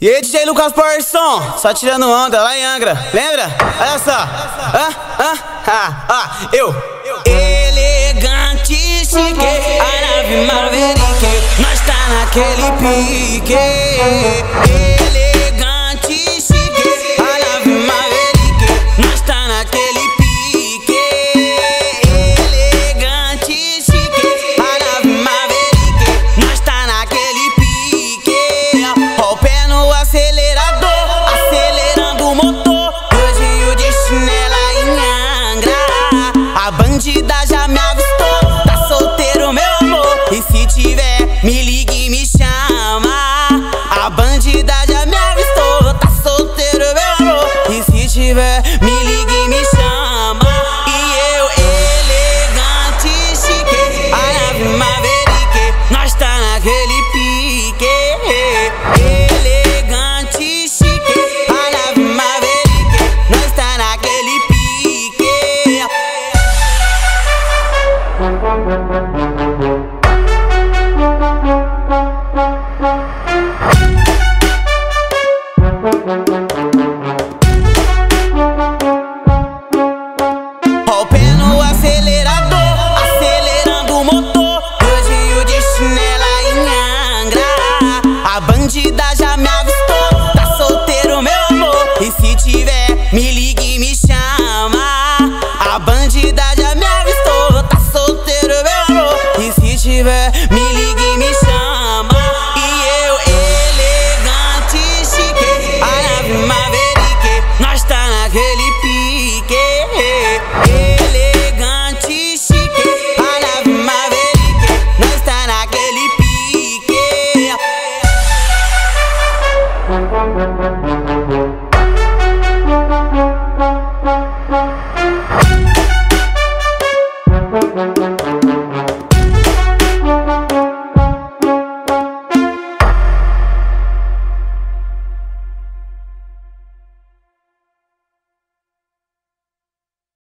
E aí, DJ Lucas Porson, só tirando onda lá em Angra, lembra? Olha só, ah, ah, ah, ah, eu. Elegante, chique, árabe, maverick, nós tá naquele pique. believe it Mili